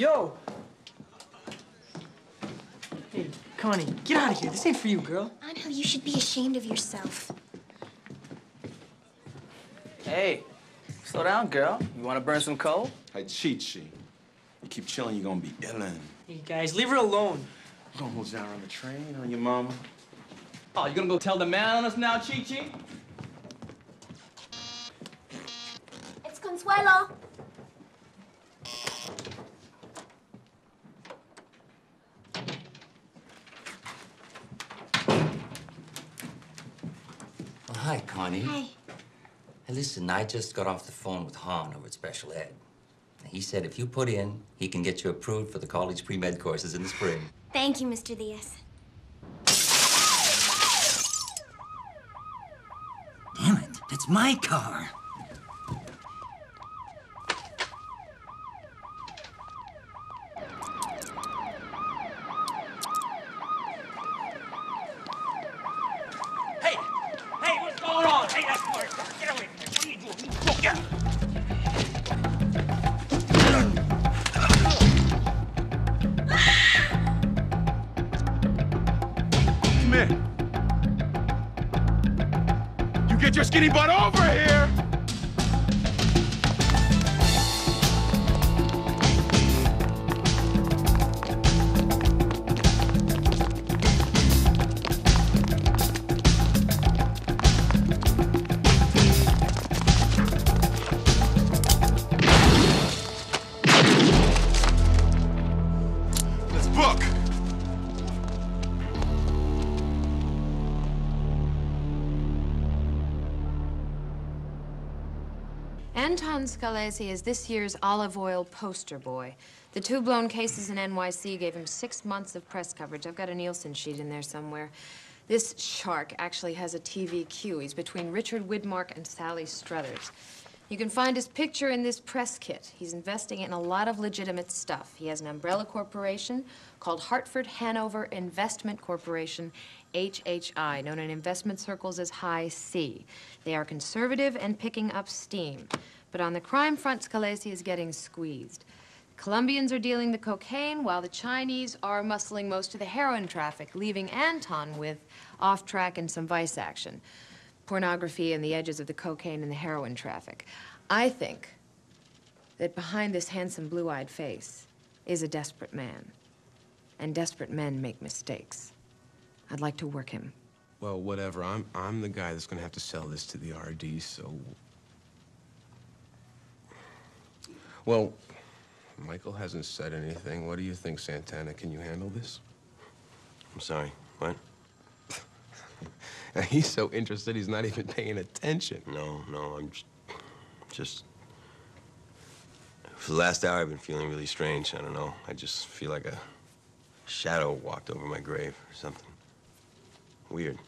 Yo! Hey, Connie, get out of here. This ain't for you, girl. I know. you should be ashamed of yourself. Hey, slow down, girl. You want to burn some coal? Hey, Chi Chi. You keep chilling, you're gonna be illin'. Hey, guys, leave her alone. You gonna hold down on the train on your mama? Oh, you gonna go tell the man on us now, Chi Chi? It's Consuelo. Oh, hi, Connie. Hi. Hey, listen, I just got off the phone with Han over at Special Ed. He said if you put in, he can get you approved for the college pre-med courses in the spring. Thank you, Mr. Diaz. Damn it, that's my car. Butt over Scalesi is this year's olive oil poster boy. The two blown cases in NYC gave him six months of press coverage. I've got a Nielsen sheet in there somewhere. This shark actually has a TV cue. He's between Richard Widmark and Sally Struthers. You can find his picture in this press kit. He's investing in a lot of legitimate stuff. He has an umbrella corporation called Hartford Hanover Investment Corporation, HHI, known in investment circles as High C. They are conservative and picking up steam. But on the crime front, Scalesi is getting squeezed. Colombians are dealing the cocaine, while the Chinese are muscling most of the heroin traffic, leaving Anton with off track and some vice action pornography and the edges of the cocaine and the heroin traffic. I think that behind this handsome blue eyed face is a desperate man. And desperate men make mistakes. I'd like to work him. Well, whatever. I'm I'm the guy that's gonna have to sell this to the RD, so. Well, Michael hasn't said anything. What do you think, Santana? Can you handle this? I'm sorry. What? He's so interested, he's not even paying attention. No, no, I'm just, just. For the last hour, I've been feeling really strange. I don't know. I just feel like a shadow walked over my grave or something. Weird.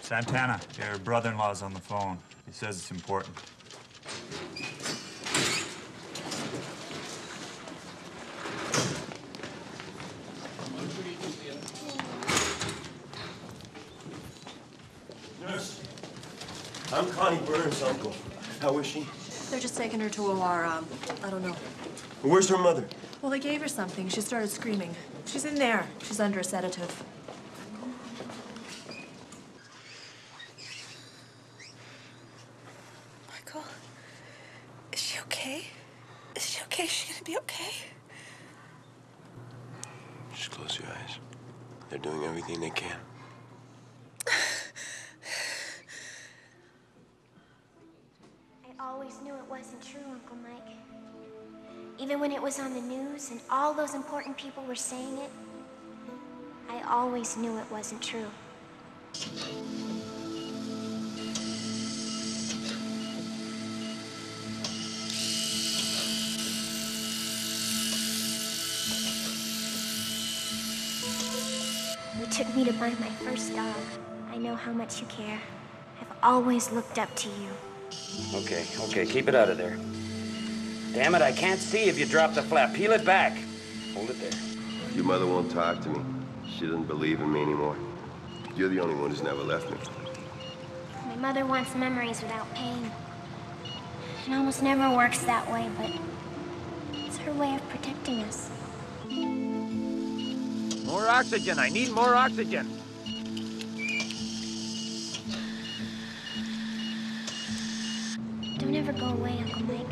Santana, your brother-in-law's on the phone. He says it's important. I'm Connie Burns' uncle. How is she? They're just taking her to OR. Um, I don't know. Where's her mother? Well, they gave her something. She started screaming. She's in there. She's under a sedative. Michael, is she okay? Is she okay? Is she gonna be okay? Just close your eyes. They're doing everything they can. I always knew it wasn't true, Uncle Mike. Even when it was on the news and all those important people were saying it, I always knew it wasn't true. You took me to buy my first dog. I know how much you care. I've always looked up to you. Okay, okay, keep it out of there. Damn it, I can't see if you drop the flap. Peel it back. Hold it there. Your mother won't talk to me. She doesn't believe in me anymore. You're the only one who's never left me. My mother wants memories without pain. It almost never works that way, but it's her way of protecting us. More oxygen. I need more oxygen. Don't go away, Uncle Mike.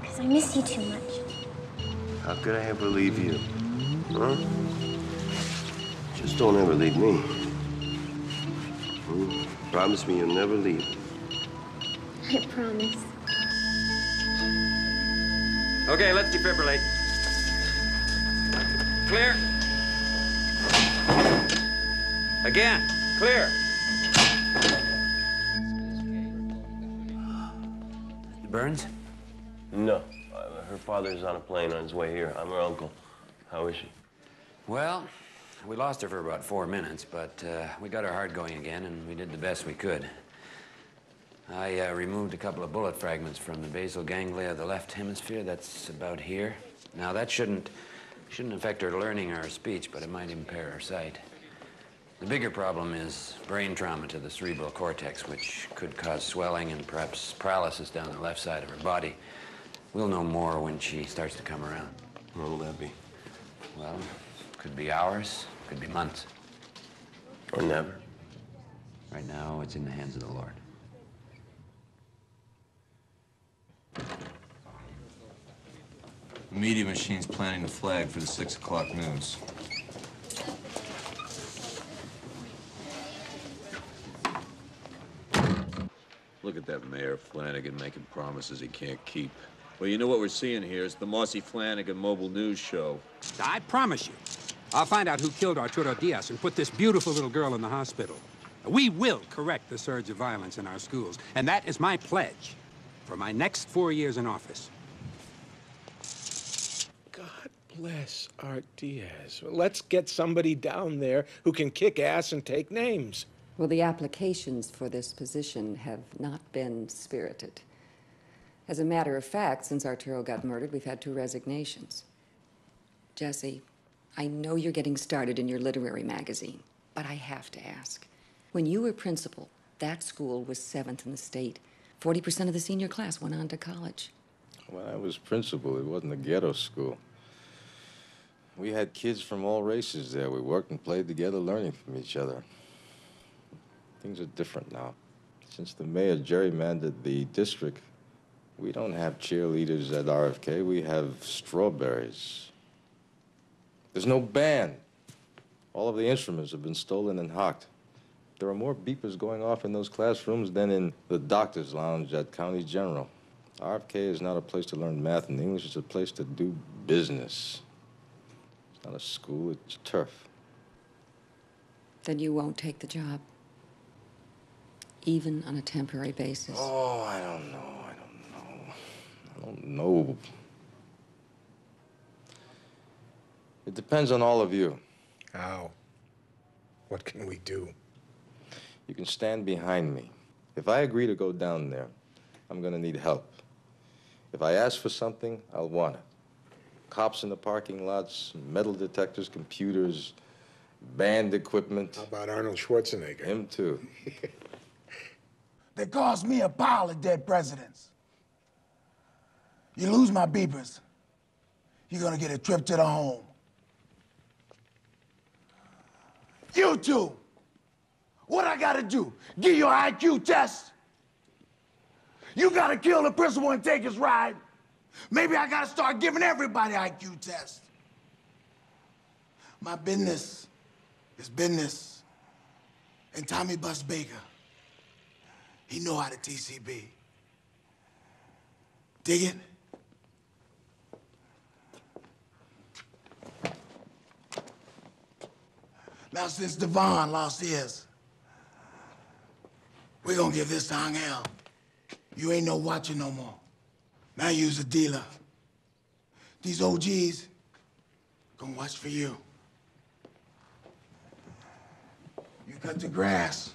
Because I miss you too much. How could I ever leave you? Huh? Just don't ever leave me. Hmm? Promise me you'll never leave. I promise. Okay, let's defibrillate. Clear. Again, clear. Burns? No. Uh, her father's on a plane on his way here. I'm her uncle. How is she? Well, we lost her for about four minutes, but uh, we got her heart going again, and we did the best we could. I uh, removed a couple of bullet fragments from the basal ganglia of the left hemisphere. That's about here. Now, that shouldn't, shouldn't affect her learning or her speech, but it might impair her sight. The bigger problem is brain trauma to the cerebral cortex, which could cause swelling and perhaps paralysis down the left side of her body. We'll know more when she starts to come around. When will that be? Well, could be hours, could be months. Or never? Right now, it's in the hands of the Lord. The media machine's planting the flag for the six o'clock news. Look at that Mayor Flanagan making promises he can't keep. Well, you know what we're seeing here is the Mossy Flanagan Mobile News Show. I promise you, I'll find out who killed Arturo Diaz and put this beautiful little girl in the hospital. We will correct the surge of violence in our schools, and that is my pledge for my next four years in office. God bless Art Diaz. Let's get somebody down there who can kick ass and take names. Well, the applications for this position have not been spirited. As a matter of fact, since Arturo got murdered, we've had two resignations. Jesse, I know you're getting started in your literary magazine, but I have to ask. When you were principal, that school was seventh in the state. 40% of the senior class went on to college. When I was principal, it wasn't a ghetto school. We had kids from all races there. We worked and played together, learning from each other. Things are different now. Since the mayor gerrymandered the district, we don't have cheerleaders at RFK. We have strawberries. There's no band. All of the instruments have been stolen and hocked. There are more beepers going off in those classrooms than in the doctor's lounge at County General. RFK is not a place to learn math and English. It's a place to do business. It's not a school, it's turf. Then you won't take the job, even on a temporary basis. Oh, I don't know. I don't know. I don't know. It depends on all of you. How? What can we do? You can stand behind me. If I agree to go down there, I'm gonna need help. If I ask for something, I'll want it. Cops in the parking lots, metal detectors, computers, band equipment. How about Arnold Schwarzenegger? Him too. They cost me a pile of dead presidents. You lose my beepers, you're gonna get a trip to the home. You two, what I gotta do? Give your IQ test? You gotta kill the principal and take his ride? Maybe I gotta start giving everybody IQ tests. My business is business. And Tommy Bus Baker, he know how to TCB. Dig it? Now, since Devon lost his, we're gonna give this to Angel. You ain't no watcher no more. Now you's a dealer. These OGs gonna watch for you. You cut the grass.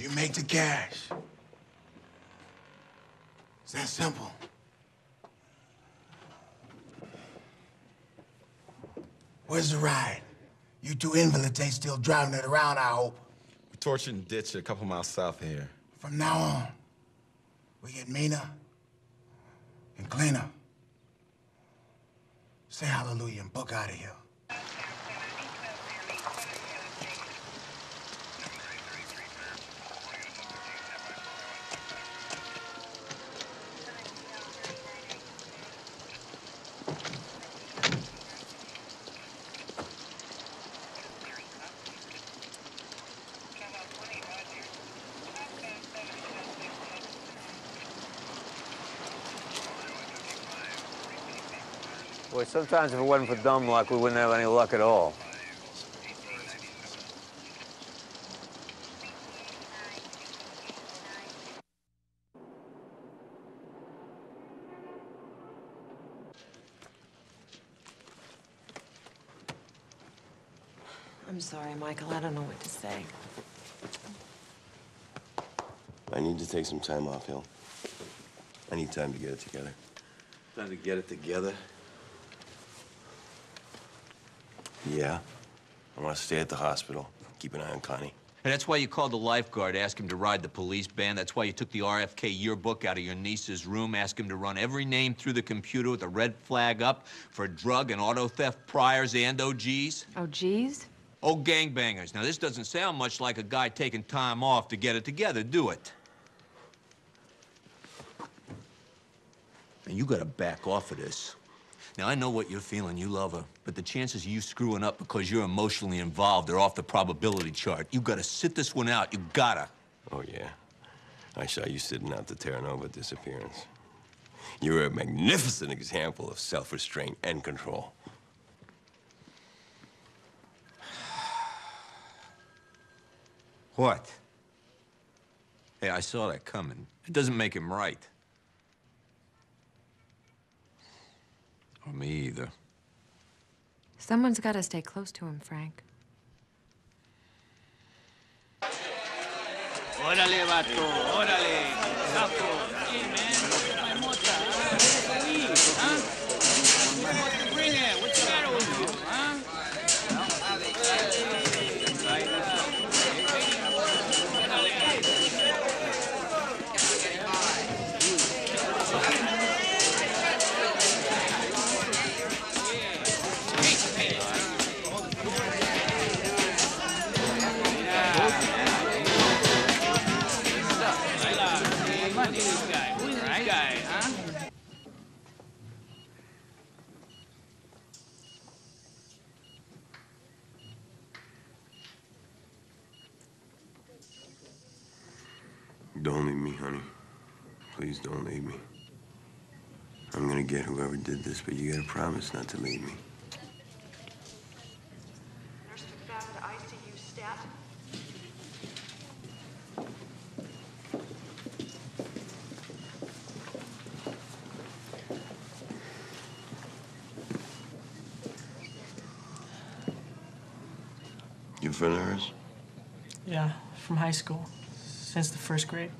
You make the cash. It's that simple. Where's the ride? You two invalids ain't still driving it around, I hope. We're torching ditch a couple miles south of here. From now on, we get Mina, and clean up. Say hallelujah and book out of here. Boy, sometimes if it wasn't for dumb luck, we wouldn't have any luck at all. I'm sorry, Michael. I don't know what to say. I need to take some time off, Hill. I need time to get it together. Time to get it together. Yeah. I want to stay at the hospital, keep an eye on Connie. And that's why you called the lifeguard, asked him to ride the police band. That's why you took the RFK yearbook out of your niece's room, asked him to run every name through the computer with a red flag up for drug and auto theft priors and OGs. OGs? Oh, oh, gangbangers. Now, this doesn't sound much like a guy taking time off to get it together, do it? And you gotta back off of this. Now, I know what you're feeling. You love her. But the chances of you screwing up because you're emotionally involved are off the probability chart. You gotta sit this one out. You gotta. Oh, yeah. I saw you sitting out the Terra Nova disappearance. You were a magnificent example of self-restraint and control. What? Hey, I saw that coming. It doesn't make him right. Or me either. Someone's got to stay close to him, Frank. Órale, vato, órale. Sapo. Please don't leave me. I'm gonna get whoever did this, but you gotta promise not to leave me. You a friend of hers? Yeah, from high school. Since the first grade.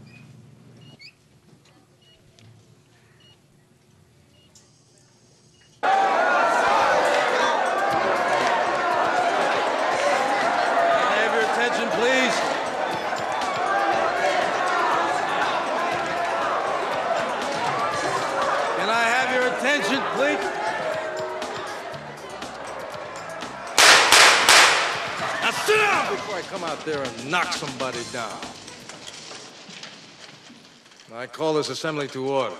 Knock somebody down. I call this assembly to order.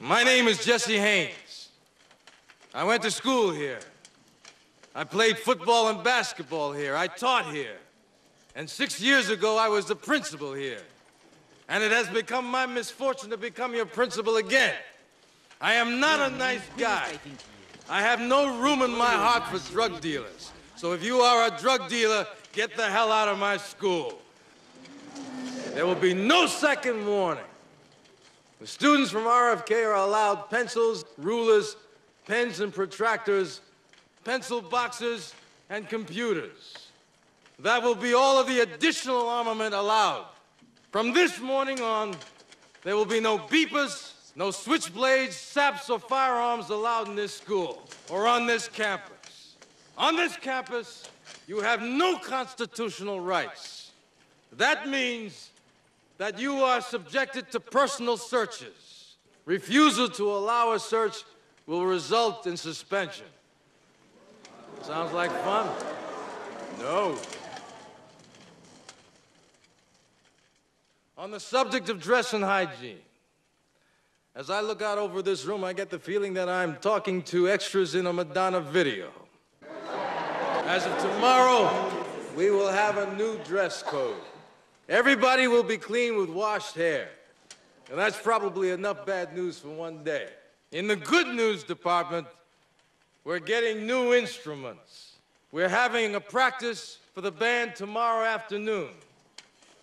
My name is Jesse Haynes. I went to school here. I played football and basketball here. I taught here. And six years ago, I was the principal here. And it has become my misfortune to become your principal again. I am not a nice guy. I have no room in my heart for drug dealers. So if you are a drug dealer, get the hell out of my school. There will be no second warning. The students from RFK are allowed pencils, rulers, pens and protractors, pencil boxes, and computers. That will be all of the additional armament allowed. From this morning on, there will be no beepers, no switchblades, saps, or firearms allowed in this school or on this campus. On this campus, you have no constitutional rights. That means that you are subjected to personal searches. Refusal to allow a search will result in suspension. Sounds like fun? No. On the subject of dress and hygiene, as I look out over this room, I get the feeling that I'm talking to extras in a Madonna video. As of tomorrow, we will have a new dress code. Everybody will be clean with washed hair. And that's probably enough bad news for one day. In the good news department, we're getting new instruments. We're having a practice for the band tomorrow afternoon.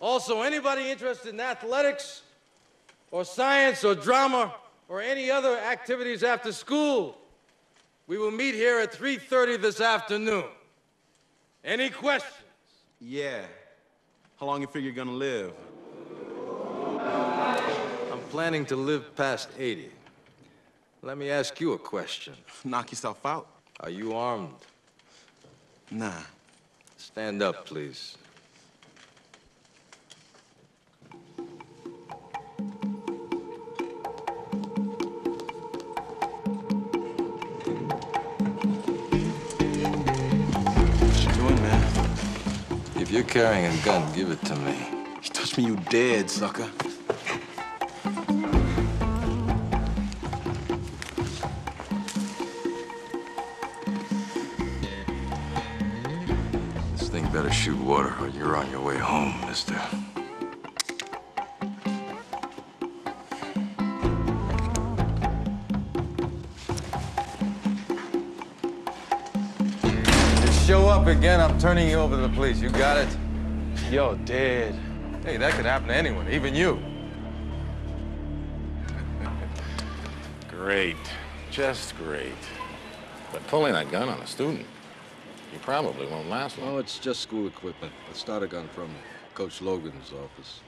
Also, anybody interested in athletics or science or drama or any other activities after school, we will meet here at 3.30 this afternoon. Any questions? Yeah. How long you figure you're gonna live? I'm planning to live past 80. Let me ask you a question. Knock yourself out. Are you armed? Nah. Stand up, please. You're carrying a gun, give it to me. You touch me, you dead, sucker. This thing better shoot water or you're on your way home, mister. Again, I'm turning you over to the police. You got it? Yo, dead. Hey, that could happen to anyone, even you. Great. Just great. But pulling that gun on a student, you probably won't last long. Oh, it's just school equipment. I start a gun from Coach Logan's office.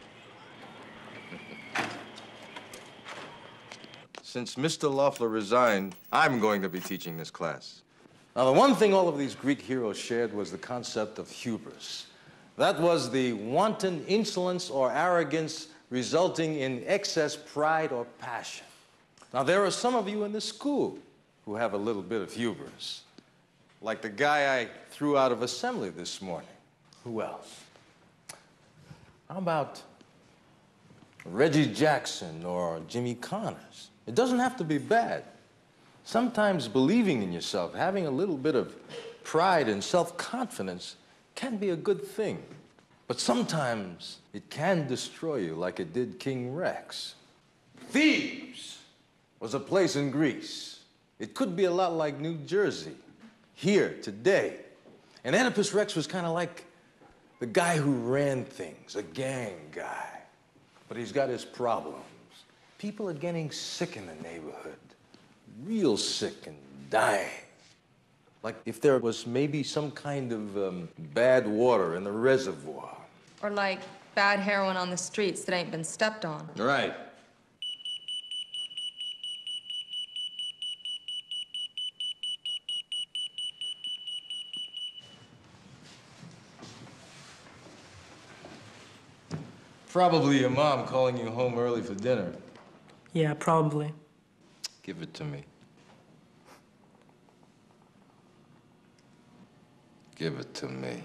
Since Mr. Loeffler resigned, I'm going to be teaching this class. Now, the one thing all of these Greek heroes shared was the concept of hubris. That was the wanton insolence or arrogance resulting in excess pride or passion. Now, there are some of you in this school who have a little bit of hubris, like the guy I threw out of assembly this morning. Who else? How about Reggie Jackson or Jimmy Connors? It doesn't have to be bad. Sometimes believing in yourself, having a little bit of pride and self confidence can be a good thing. But sometimes it can destroy you, like it did King Rex. Thebes was a place in Greece. It could be a lot like New Jersey, here, today. And Oedipus Rex was kind of like the guy who ran things, a gang guy. But he's got his problems. People are getting sick in the neighborhood, real sick and dying. Like if there was maybe some kind of um, bad water in the reservoir. Or like bad heroin on the streets that ain't been stepped on. Right. Probably your mom calling you home early for dinner. Yeah, probably. Give it to me. Give it to me.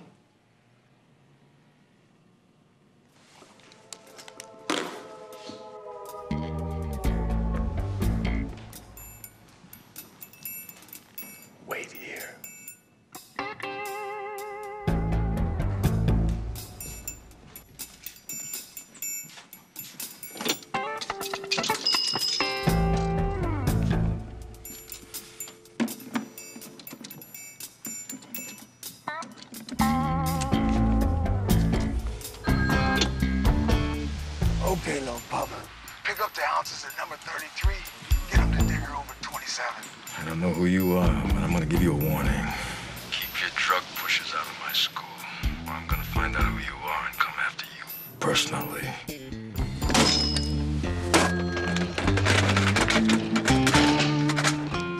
Ounces at number 33. Get them to Digger over 27. I don't know who you are, but I'm gonna give you a warning. Keep your drug pushers out of my school, or I'm gonna find out who you are and come after you personally.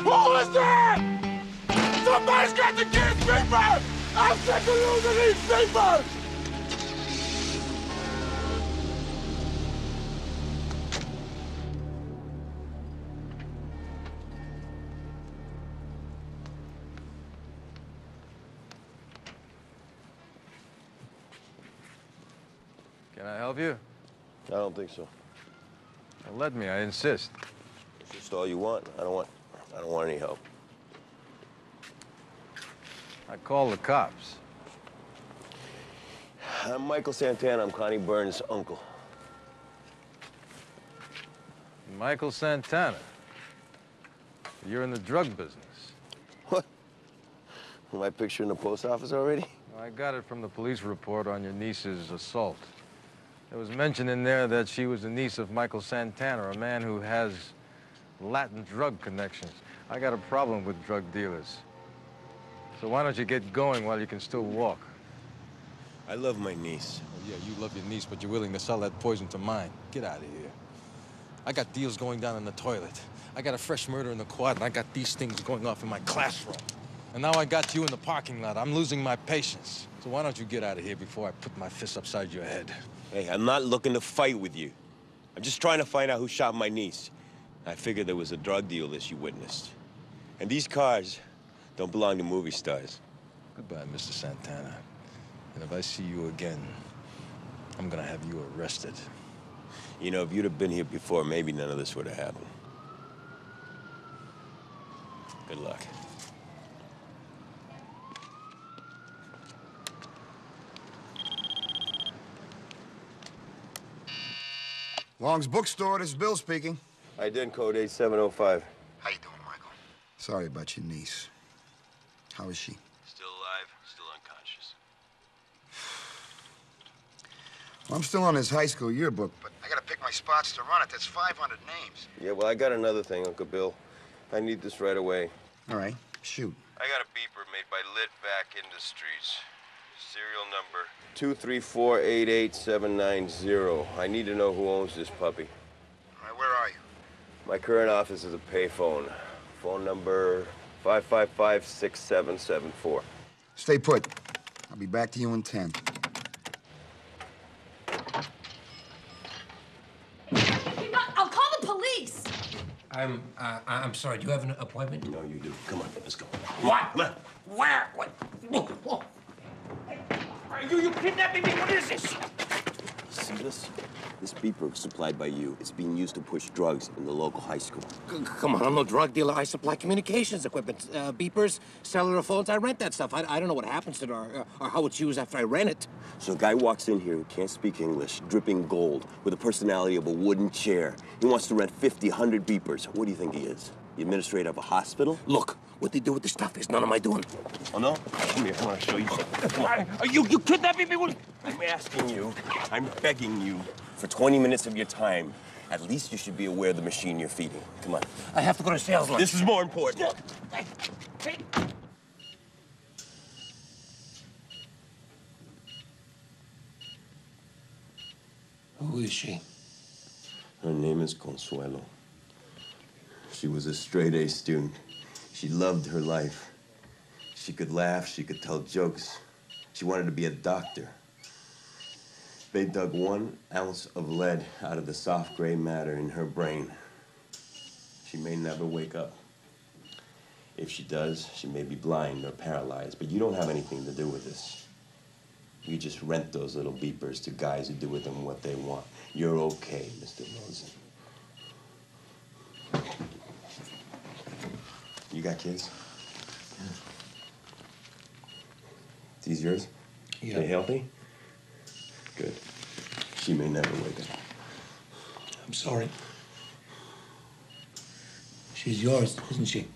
Who is that? Somebody's got the kids' paper! I'm sick of losing these papers! Think so. Well, let me, I insist. It's Just all you want. I don't want, I don't want any help. I call the cops. I'm Michael Santana. I'm Connie Burns' uncle. Michael Santana. You're in the drug business. What? My picture in the post office already? I got it from the police report on your niece's assault. There was mention in there that she was the niece of Michael Santana, a man who has Latin drug connections. I got a problem with drug dealers. So why don't you get going while you can still walk? I love my niece. Oh, yeah, you love your niece, but you're willing to sell that poison to mine. Get out of here. I got deals going down in the toilet. I got a fresh murder in the quad, and I got these things going off in my classroom. And now I got you in the parking lot. I'm losing my patience. So why don't you get out of here before I put my fist upside your head? Hey, I'm not looking to fight with you. I'm just trying to find out who shot my niece. I figured there was a drug deal that she witnessed. And these cars don't belong to movie stars. Goodbye, Mr. Santana. And if I see you again, I'm gonna have you arrested. You know, if you'd have been here before, maybe none of this would have happened. Good luck. Long's Bookstore, this is Bill speaking. I did code 8705. How you doing, Michael? Sorry about your niece. How is she? Still alive, still unconscious. Well, I'm still on his high school yearbook, but I gotta pick my spots to run it. That's 500 names. Yeah, well, I got another thing, Uncle Bill. I need this right away. All right, shoot. I got a beeper made by Litvac Industries. Serial number 234-88790. I need to know who owns this puppy. All right, where are you? My current office is a payphone. Phone number 555-6774. Stay put. I'll be back to you in 10. I'll call the police. I'm, uh, I'm sorry, do you have an appointment? No, you do. Come on, let's go. What? Where? What? Are you, you kidnapping me? What is this? See this? This beeper was supplied by you. It's being used to push drugs in the local high school. C- Come on, I'm no drug dealer. I supply communications equipment, uh, beepers, cellular phones. I rent that stuff. I, I don't know what happens to it or, uh, or how it's used after I rent it. So a guy walks in here who can't speak English, dripping gold, with the personality of a wooden chair. He wants to rent 50, 100 beepers. What do you think he is? The administrator of a hospital? Look, what they do with this stuff is none of my doing. Oh, no? Come here, I want to show you something. Come on. Are you, you kidnapping me? What? I'm asking you, I'm begging you, for 20 minutes of your time, at least you should be aware of the machine you're feeding. Come on. I have to go to sales lunch. This is more important. Who is she? Her name is Consuelo. She was a straight A student. She loved her life. She could laugh, she could tell jokes. She wanted to be a doctor. They dug one ounce of lead out of the soft gray matter in her brain. She may never wake up. If she does, she may be blind or paralyzed, but you don't have anything to do with this. You just rent those little beepers to guys who do with them what they want. You're okay, Mr. Rosen. You got kids? These yours? Yeah. They healthy? Good. She may never wake up. I'm sorry. She's yours, isn't she?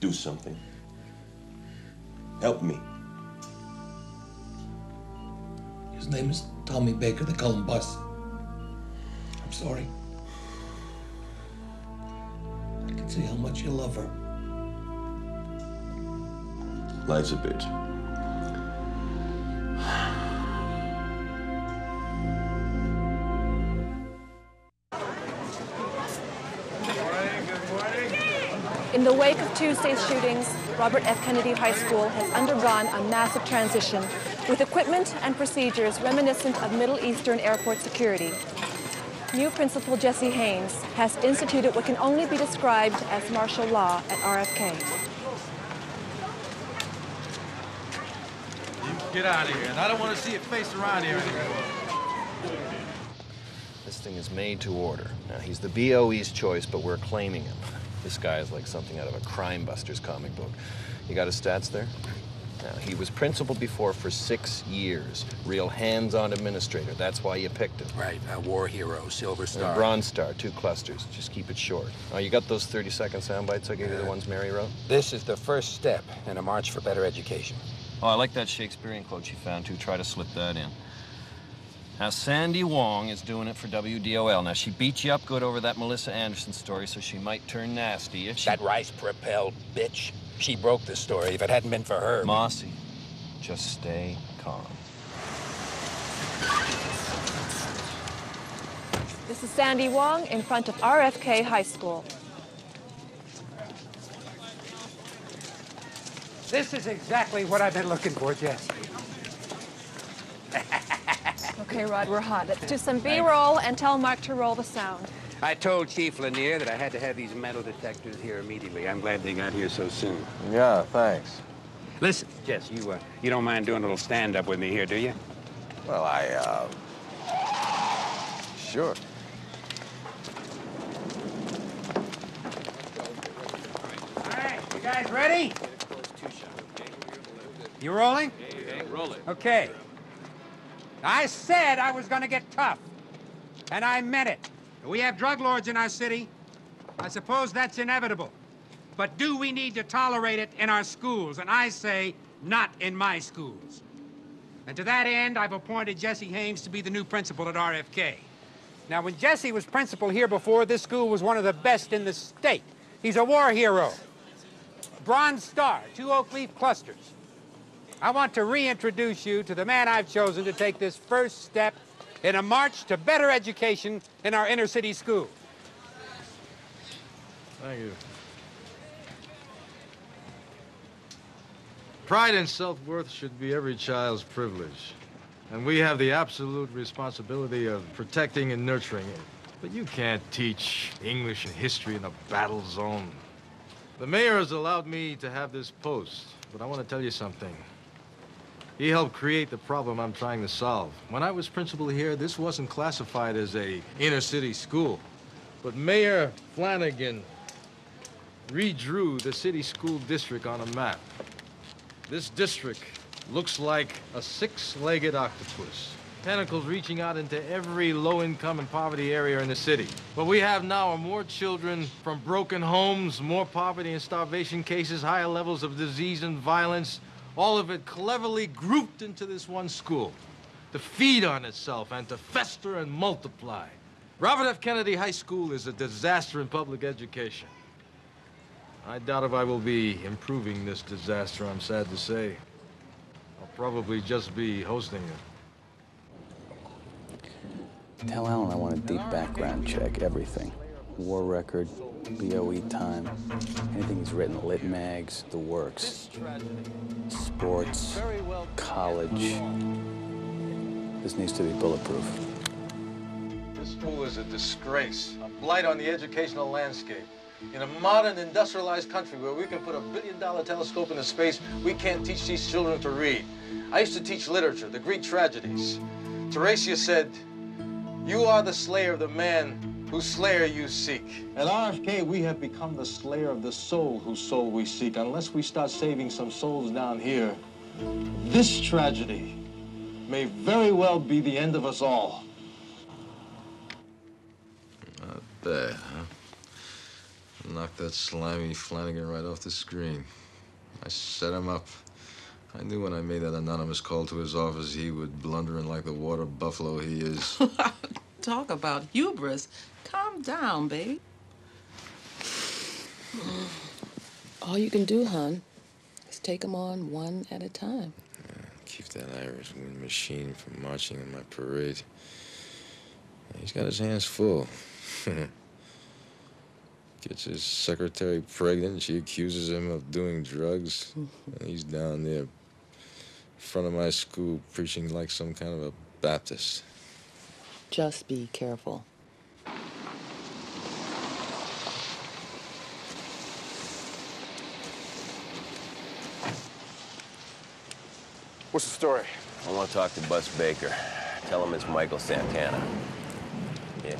Do something. Help me. His name is Tommy Baker. They call him Bus. I'm sorry. I can see how much you love her. Life's a bitch. In the wake of Tuesday's shootings, Robert F. Kennedy High School has undergone a massive transition with equipment and procedures reminiscent of Middle Eastern airport security. New principal Jesse Haynes has instituted what can only be described as martial law at RFK. Get out of here. And I don't want to see your face around here anymore. This thing is made to order. Now, he's the BOE's choice, but we're claiming him. This guy is like something out of a Crime Busters comic book. You got his stats there? Now, he was principal before for six years. Real hands-on administrator. That's why you picked him. Right, a war hero, Silver And Star. a Bronze Star, two clusters. Just keep it short. Oh, you got those 30-second sound bites I gave you, the ones Mary wrote? This is the first step in a march for better education. Oh, I like that Shakespearean quote you found, too. Try to slip that in. Now, Sandy Wong is doing it for WDOL. Now, she beat you up good over that Melissa Anderson story, so she might turn nasty if she... That rice-propelled bitch. She broke the story. If it hadn't been for her... Mossy, just stay calm. This is Sandy Wong in front of RFK High School. This is exactly what I've been looking for, Jess. Okay, Rod, we're hot. Let's do some B-roll and tell Mark to roll the sound. I told Chief Lanier that I had to have these metal detectors here immediately. I'm glad they got here so soon. Yeah, thanks. Listen, Jess, you uh, you don't mind doing a little stand-up with me here, do you? Well, I, uh... Sure. All right, you guys ready? You rolling? Roll it. Okay. I said I was gonna get tough, and I meant it. We have drug lords in our city. I suppose that's inevitable. But do we need to tolerate it in our schools? And I say, not in my schools. And to that end, I've appointed Jesse Haynes to be the new principal at RFK. Now, when Jesse was principal here before, this school was one of the best in the state. He's a war hero. Bronze Star, two oak leaf clusters. I want to reintroduce you to the man I've chosen to take this first step in a march to better education in our inner city school. Thank you. Pride and self-worth should be every child's privilege. And we have the absolute responsibility of protecting and nurturing it. But you can't teach English and history in a battle zone. The mayor has allowed me to have this post, but I want to tell you something. He helped create the problem I'm trying to solve. When I was principal here, this wasn't classified as a inner city school. But Mayor Flanagan redrew the city school district on a map. This district looks like a six-legged octopus. Tentacles reaching out into every low-income and poverty area in the city. What we have now are more children from broken homes, more poverty and starvation cases, higher levels of disease and violence, all of it cleverly grouped into this one school to feed on itself and to fester and multiply. Robert F. Kennedy High School is a disaster in public education. I doubt if I will be improving this disaster, I'm sad to say. I'll probably just be hosting it. Tell Alan I want a deep background check, everything. War record, BOE time, anything he's written, lit mags, the works. Sports, college. This needs to be bulletproof. This school is a disgrace, a blight on the educational landscape. In a modern industrialized country where we can put a billion dollar telescope into space, we can't teach these children to read. I used to teach literature, the Greek tragedies. Tiresias said, You are the slayer of the man whose slayer you seek. At RFK, we have become the slayer of the soul whose soul we seek. Unless we start saving some souls down here, this tragedy may very well be the end of us all. Not bad, huh? Knocked that slimy Flanagan right off the screen. I set him up. I knew when I made that anonymous call to his office, he would blunder in like the water buffalo he is. Talk about hubris. Calm down, babe. All you can do, hon, is take them on one at a time. Keep that Irish wind machine from marching in my parade. He's got his hands full. Gets his secretary pregnant, she accuses him of doing drugs. And he's down there in front of my school preaching like some kind of a Baptist. Just be careful. What's the story? I want to talk to Bus Baker. Tell him it's Michael Santana. Yeah.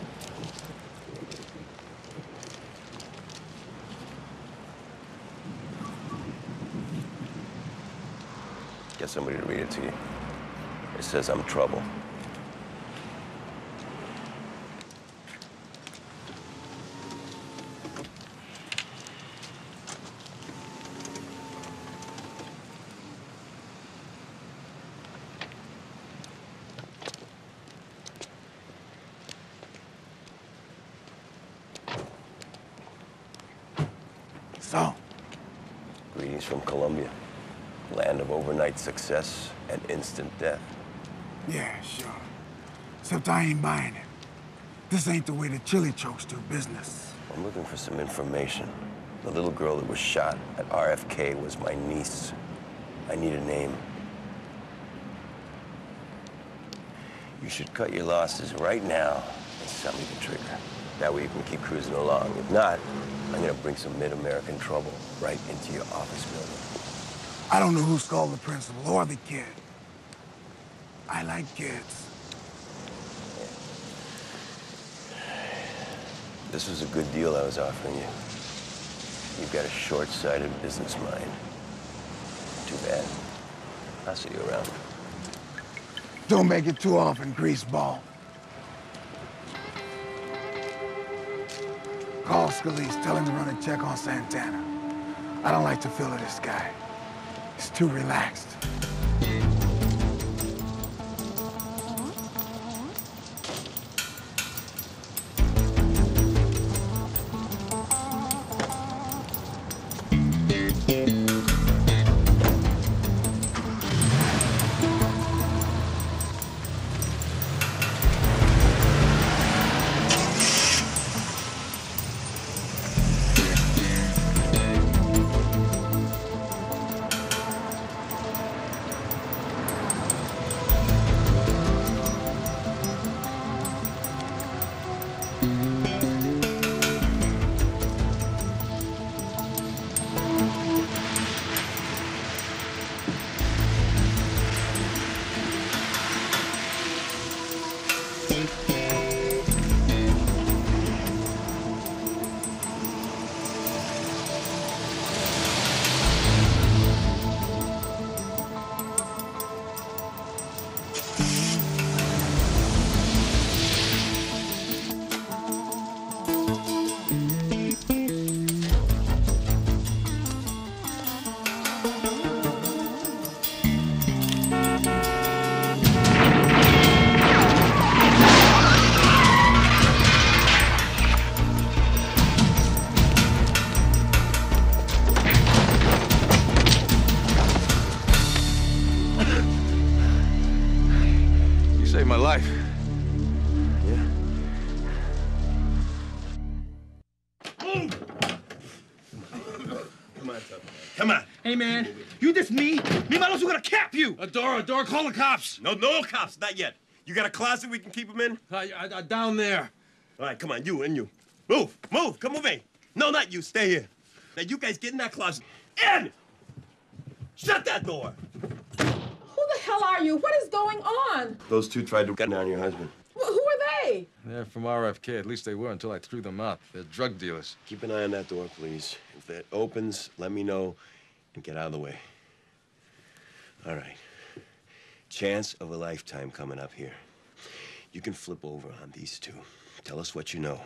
Get somebody to read it to you. It says I'm trouble. So, Greetings from Colombia, land of overnight success and instant death. yeah, sure. Except I ain't buying it. This ain't the way the chili chokes do business. I'm looking for some information. The little girl that was shot at RFK was my niece. I need a name. You should cut your losses right now and sell me the trigger. That way you can keep cruising along. If not, I'm gonna bring some mid-American trouble right into your office building. I don't know who stole the principal or the kid. I like kids. This was a good deal I was offering you. You've got a short-sighted business mind. Too bad. I'll see you around. Don't make it too often, greaseball. Call Scalise, tell him to run a check on Santana. I don't like the feel of this guy. He's too relaxed. Adora, Adora, call the cops. No, no cops, not yet. You got a closet we can keep them in? Uh, uh, down there. All right, come on, you and you. Move, move, come move in. No, not you, stay here. Now, you guys get in that closet. In! Shut that door. Who the hell are you? What is going on? Those two tried to gun down your husband. Wh- who are they? They're from RFK. At least they were until I threw them out. They're drug dealers. Keep an eye on that door, please. If that opens, let me know and get out of the way. All right. Chance of a lifetime coming up here. You can flip over on these two. Tell us what you know,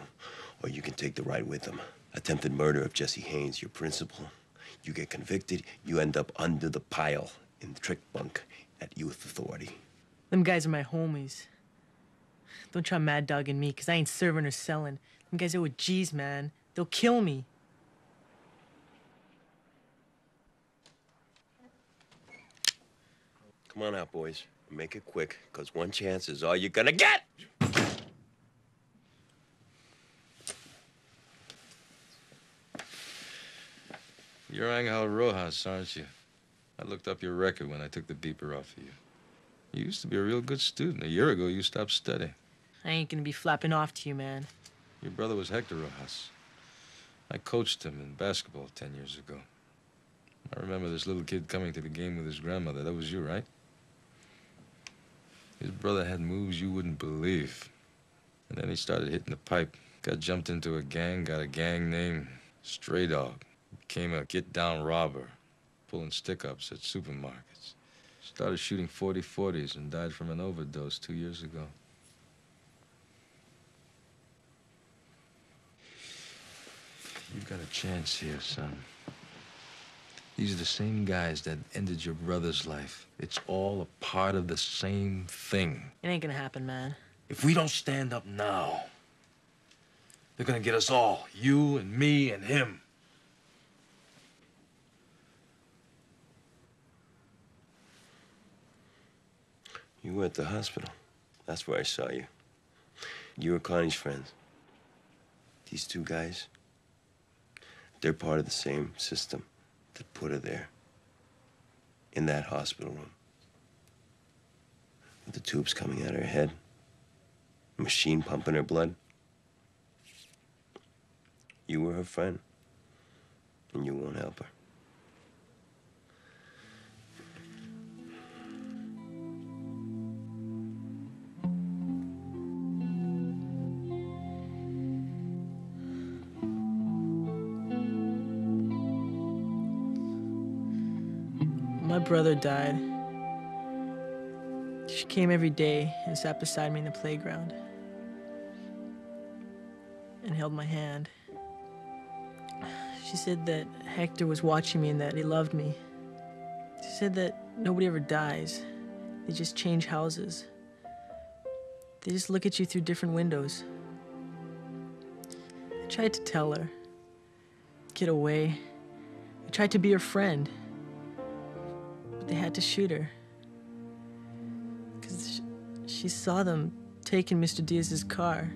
or you can take the ride with them. Attempted murder of Jesse Haynes, your principal. You get convicted, you end up under the pile in the trick bunk at Youth Authority. Them guys are my homies. Don't try mad dogging me, because I ain't serving or selling. Them guys are with G's, man. They'll kill me. Come on out, boys. Make it quick, because one chance is all you're gonna get! You're Angel Rojas, aren't you? I looked up your record when I took the beeper off of you. You used to be a real good student. A year ago, you stopped studying. I ain't gonna be flapping off to you, man. Your brother was Hector Rojas. I coached him in basketball 10 years ago. I remember this little kid coming to the game with his grandmother. That was you, right? His brother had moves you wouldn't believe. And then he started hitting the pipe. Got jumped into a gang, got a gang name, Stray Dog. Became a get-down robber, pulling stick-ups at supermarkets. Started shooting 40-40s and died from an overdose two years ago. You've got a chance here, son. These are the same guys that ended your brother's life. It's all a part of the same thing. It ain't gonna happen, man. If we don't stand up now, they're gonna get us all. You and me and him. You were at the hospital. That's where I saw you. You were Connie's friends. These two guys, they're part of the same system that put her there. In that hospital room. With the tubes coming out of her head. Machine pumping her blood. You were her friend. And you won't help her. Brother died. She came every day and sat beside me in the playground and held my hand. She said that Hector was watching me and that he loved me. She said that nobody ever dies, they just change houses. They just look at you through different windows. I tried to tell her, get away. I tried to be her friend. They had to shoot her. Because she, she saw them taking Mr. Diaz's car.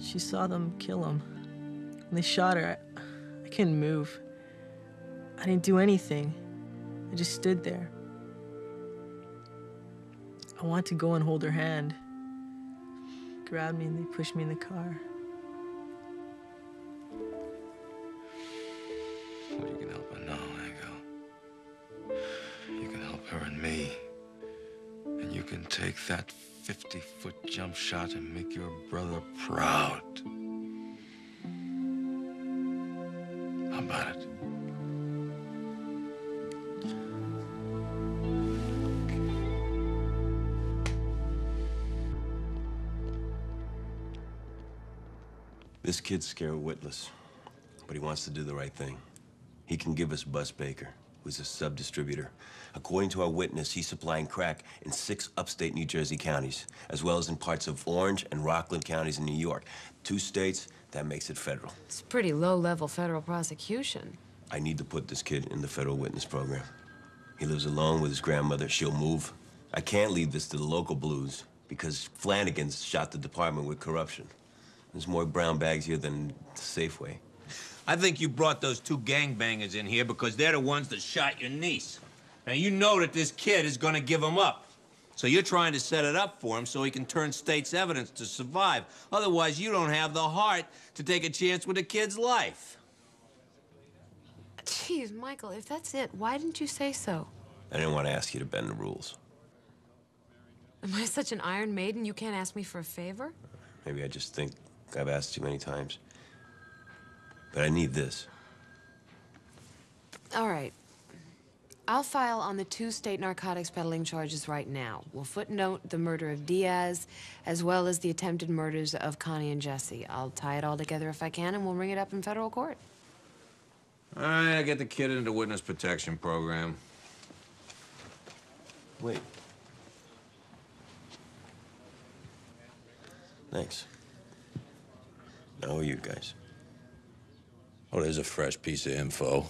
She saw them kill him. When they shot her, I, I couldn't move. I didn't do anything. I just stood there. I wanted to go and hold her hand. Grabbed me and they pushed me in the car. Take that 50 foot jump shot and make your brother proud. How about it? This kid's scared witless, but he wants to do the right thing. He can give us Bus Baker, who's a sub-distributor. According to our witness, he's supplying crack in six upstate New Jersey counties, as well as in parts of Orange and Rockland counties in New York. Two states, that makes it federal. It's pretty low-level federal prosecution. I need to put this kid in the federal witness program. He lives alone with his grandmother. She'll move. I can't leave this to the local blues because Flanagan's shot the department with corruption. There's more brown bags here than Safeway. I think you brought those two gangbangers in here because they're the ones that shot your niece. Now, you know that this kid is gonna give them up. So you're trying to set it up for him so he can turn state's evidence to survive. Otherwise, you don't have the heart to take a chance with a kid's life. Jeez, Michael, if that's it, why didn't you say so? I didn't want to ask you to bend the rules. Am I such an Iron Maiden you can't ask me for a favor? Maybe I just think I've asked too many times. But I need this. All right. I'll file on the two state narcotics peddling charges right now. We'll footnote the murder of Diaz, as well as the attempted murders of Connie and Jesse. I'll tie it all together if I can, and we'll ring it up in federal court. All right, I get the kid into witness protection program. Wait. Thanks. How are you guys? Oh, there's a fresh piece of info.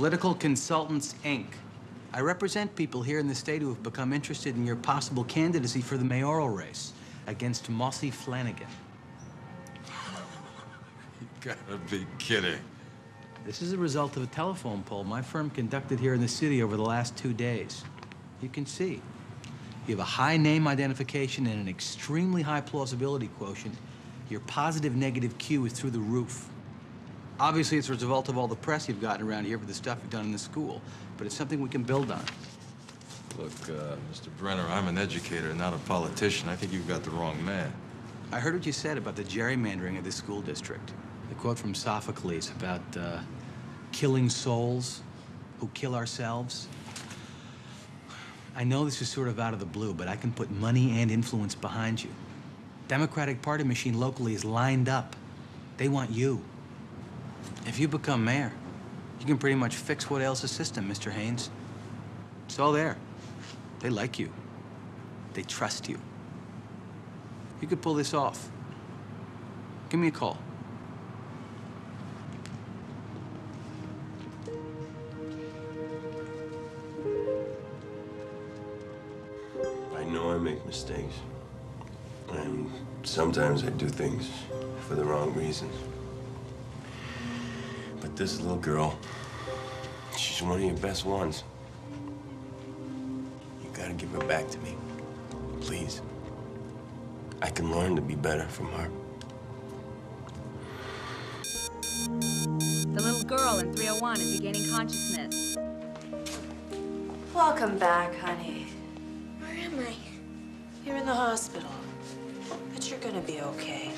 Political Consultants, Inc. I represent people here in the state who have become interested in your possible candidacy for the mayoral race against Mossy Flanagan. You gotta be kidding. This is a result of a telephone poll my firm conducted here in the city over the last two days. You can see. You have a high name identification and an extremely high plausibility quotient. Your positive negative Q is through the roof. Obviously, it's a result of all the press you've gotten around here for the stuff you've done in the school, but it's something we can build on. Look, uh, Mr. Brenner, I'm an educator, not a politician. I think you've got the wrong man. I heard what you said about the gerrymandering of this school district. The quote from Sophocles about uh, killing souls who kill ourselves. I know this is sort of out of the blue, but I can put money and influence behind you. Democratic Party machine locally is lined up. They want you. If you become mayor, you can pretty much fix what ails the system, Mr. Haynes. It's all there. They like you. They trust you. You could pull this off. Give me a call. I know I make mistakes. And sometimes I do things for the wrong reasons. But this little girl, she's one of your best ones. You gotta give her back to me. Please. I can learn to be better from her. The little girl in 301 is regaining consciousness. Welcome back, honey. Where am I? You're in the hospital. But you're gonna be okay.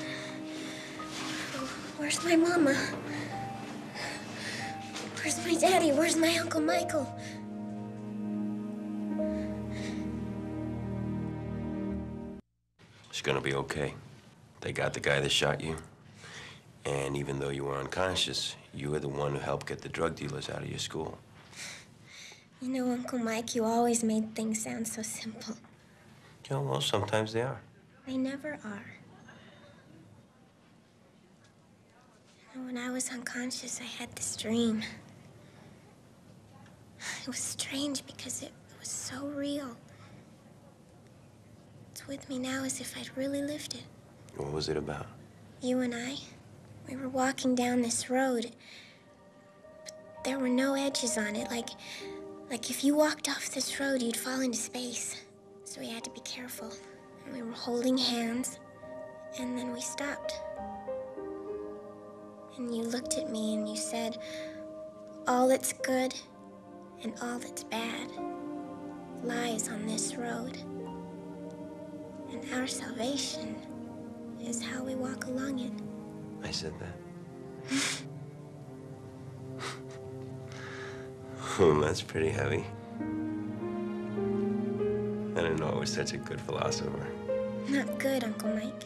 Where's my mama? Where's my daddy? Where's my Uncle Michael? She's gonna be okay. They got the guy that shot you. And even though you were unconscious, you were the one who helped get the drug dealers out of your school. You know, Uncle Mike, you always made things sound so simple. Yeah, well, sometimes they are. They never are. You know, when I was unconscious, I had this dream. It was strange because it was so real. It's with me now as if I'd really lived it. What was it about? You and I, we were walking down this road, but there were no edges on it. Like, like if you walked off this road, you'd fall into space. So we had to be careful. And we were holding hands, and then we stopped. And you looked at me and you said, All that's good and all that's bad lies on this road. And our salvation is how we walk along it. I said that. oh, that's pretty heavy. I didn't know I was such a good philosopher. Not good, Uncle Mike.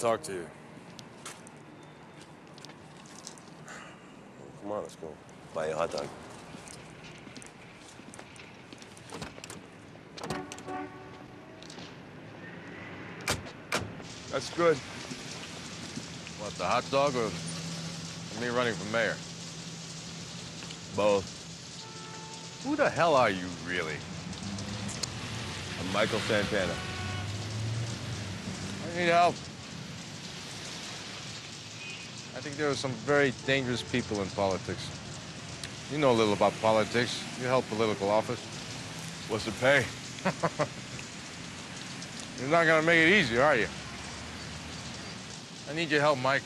Talk to you. Come on, let's go. Buy you a hot dog. That's good. What, the hot dog or me running for mayor? Both. Who the hell are you, really? I'm Michael Santana. I need help. I think there are some very dangerous people in politics. You know a little about politics. You held political office. What's the pay? You're not gonna make it easy, are you? I need your help, Mike.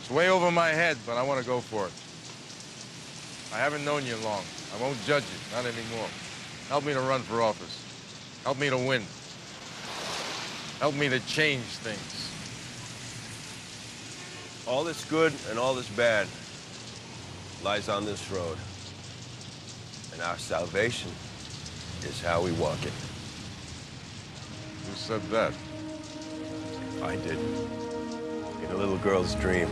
It's way over my head, but I want to go for it. I haven't known you long. I won't judge you, not anymore. Help me to run for office. Help me to win. Help me to change things. All that's good and all that's bad lies on this road. And our salvation is how we walk it. Who said that? I did. In a little girl's dream.